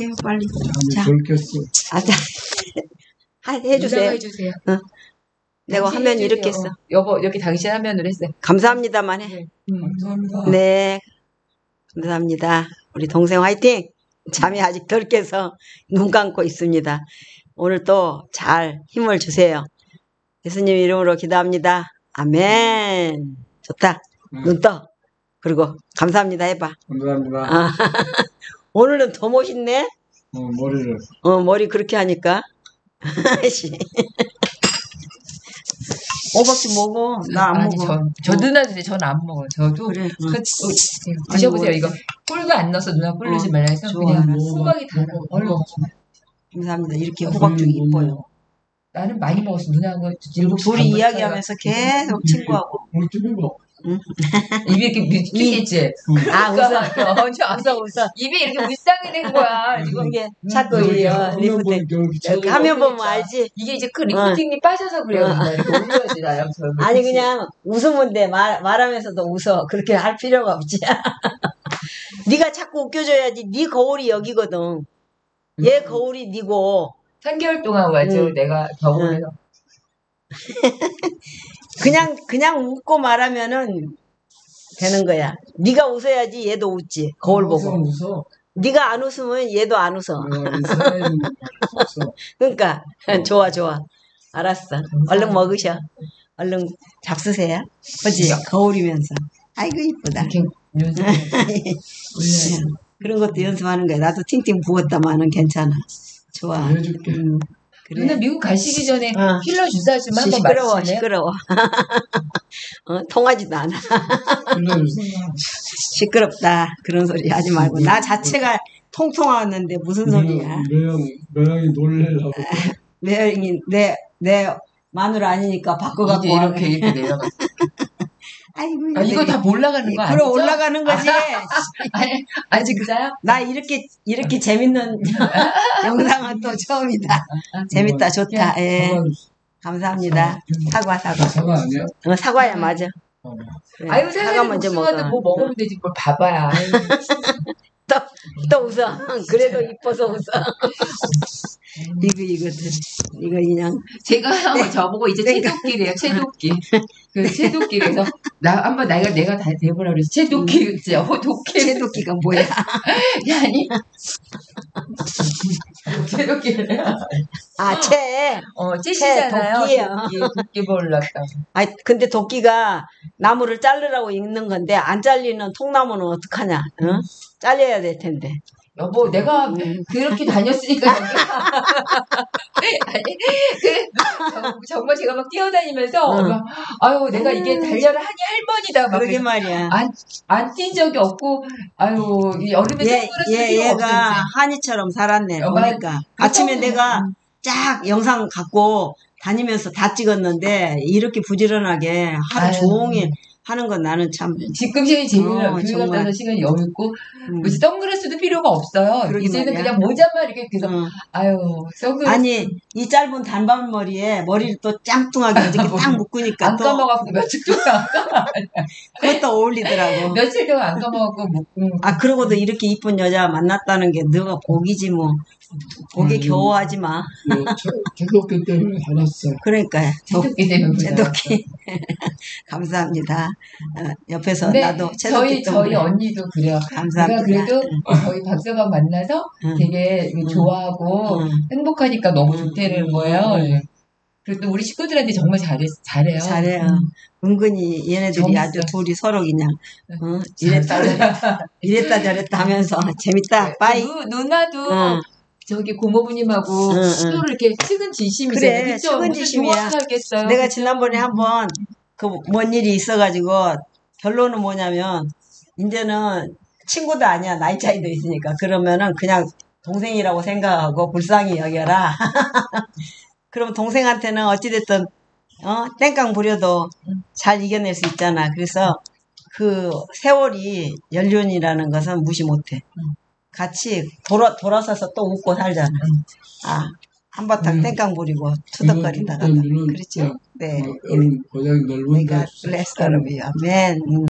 해요, 빨리. 자. 아, 자. 하- 해주세요. 해주세요. 내가 당신 화면 해주세요. 이렇게 했어. 어, 여보 여기 당신 화면으로 했어요. 감사합니다만 해. 음. 감사합니다. 네. 감사합니다. 우리 동생 화이팅! 잠이 아직 덜 깨서 눈 감고 있습니다. 오늘 또 잘 힘을 주세요. 예수님 이름으로 기도합니다. 아멘. 좋다. 눈 떠. 그리고 감사합니다 해봐. 감사합니다. 아, 오늘은 더 멋있네? 어, 머리를. 어, 머리 그렇게 하니까. 씨. 오박씨 먹어. 나 안 아니, 먹어. 저, 저 누나 주세요. 저는 안 먹어요. 저도 그래. 응. 그, 어, 드세요. 드셔보세요. 아이고. 이거 꿀도 안 넣어서 누나 꿀 넣지 어, 말라 해서 좋아, 그냥 알았어. 수박이 달아. 얼른 먹어. 감사합니다. 이렇게 호박죽 이뻐요. 나는 많이 먹었어. 누나하고 일곱 둘이 이야기하면서 계속 친구하고. 집에 뭐. 입이 이렇게 미치겠지. 아, 웃어. 그러니까 어, 저 웃어, 웃어. 입이 이렇게 불쌍히 된 거야. 지금 이게 자꾸 이 어, 여기 저- 화면 보면 그러니까. 알지? 이게 이제 그 리프팅이 빠져서 그래요. 이렇게 올려야지 나랑 저. 아니, 그냥 웃으면 돼. 말, 말하면서도 웃어. 그렇게 할 필요가 없지. 네가 자꾸 웃겨줘야지. 네 거울이 여기거든. 얘 거울이 네고. 3개월 동안 완전 응. 내가 겨울에서 그냥, 그냥 웃고 말하면은 되는 거야. 네가 웃어야지 얘도 웃지. 거울 웃어, 보고. 웃어. 네가 안 웃으면 얘도 안 웃어. 어, 웃어. 그러니까 좋아 좋아 알았어 얼른 먹으셔 얼른 잡수세요 그지 거울이면서 아이고 이쁘다. 그런 것도 연습하는 거야 나도 팅팅 부었다마는 괜찮아 좋아 음, 누나 그래 미국 가시기 전에 어. 힐러 주사 좀 한번 시끄러워 맞으실래요? 시끄러워 어, 통하지도 않아. 시끄럽다 그런 소리 하지 말고 나 자체가 통통하는데 무슨 소리야 매형, 매형이 놀래려고. 내, 내, 내 마누라 아니니까 바꿔갖고. 이렇게 이렇게 내려가. 아이고 아, 이거 다 올라가는 거 아니죠? 그럼 올라가는 거지 아니, 아 진짜요? 나 이렇게 이렇게 재밌는 영상은 또 처음이다. 재밌다, 좋다. 예, 사과, 감사합니다. 사과, 사과. 사과 아니야? 어, 사과야, 맞아. 어. 그래, 아유 사과 먼저 먹어. 뭐 먹으면 되지 뭘 봐봐야. 아유, 또, 또 웃어. 그래도 이뻐서 웃어. 이거, 이거들. 이거 그냥. 제가 한번 저보고 이제. 채도끼래요. 채도끼. 그 채도끼 그래서 나 한번 내가 내가 다 대보라 그래서 채도끼 진짜 어, 도끼. 채도끼가 뭐야. 아니. 채도끼. 아, 채. 어 찌시잖아요. 도끼예요. 도끼 도끼 볼랐다. 아, 근데 도끼가 나무를 자르라고 있는 건데, 안 잘리는 통나무는 어떡하냐. 응? 잘려야 될 텐데. 여보, 내가 음. 그렇게 다녔으니까. 아니, 그, 정- 정말 제가 막 뛰어다니면서, 응. 막, 아유, 내가 이게 음. 달려라 하니 할머니다. 막 그러게 말이야. 안뛴 적이 없고, 아유, 이 여름에 얘, 얘, 얘가 없었지. 한이처럼 살았네. 어, 보니까. 아침에 음. 내가 쫙 영상 갖고 다니면서 다 찍었는데, 이렇게 부지런하게 하루 아유. 종일 하는 건 나는 참. 지금 시간이 제일 어, 교육 정말. 갔다 와서 시간이 여유 있고, 음. 뭐지, 선글라스도 필요가 없어요. 이제는 말이야. 그냥 모자만 이렇게, 그래서, 응. 아유, 선글라스. 아니, 이 짧은 단발머리에 머리를 또 짱뚱하게 이렇게 딱 묶으니까 안 또 감아갖고 며칠 동안, 그것도 어울리더라고. 며칠 동안 안 감아갖고 묶고. 아, 그러고도 이렇게 이쁜 여자 만났다는 게 너가 복이지 뭐. 복에 음. 겨워하지 마. 제독기 때문에 살았어. 그러니까. 도- 채도끼 때문에. 제독기. 감사합니다. 어, 옆에서 나도 저희 저희 언니도 그래요. 감사합니다. 내가 그래도 저희 박사방 만나서 응. 되게 좋아하고 응. 행복하니까 너무 좋다는 거예요. 응. 예. 그래도 우리 식구들한테 정말 잘해, 잘해요. 잘해요. 음. 은근히 얘네들이 재밌어. 아주 둘이 서로 그냥 어, 잘 이랬다. 저랬다, 이랬다 저랬다 하면서 재밌다. 빠이. 누, 누나도 응. 저기 고모부님하고 응, 응. 서로 이렇게 측은지심이잖아요. 그래, 그쵸? 측은지심이야. 무슨 좋아하겠어요. 내가 지난번에 한번 그 뭔 일이 있어가지고 결론은 뭐냐면 이제는 친구도 아니야 나이 차이도 있으니까 그러면은 그냥 동생이라고 생각하고 불쌍히 여겨라. 그럼 동생한테는 어찌됐든 어 땡깡 부려도 잘 이겨낼 수 있잖아. 그래서 그 세월이 연륜이라는 것은 무시 못해. 같이 돌아 돌아서서 또 웃고 살잖아. 아 한바탕 음. 땡깡 부리고 투덕거리다가 때문에는 그렇죠. in, God bless the Amen.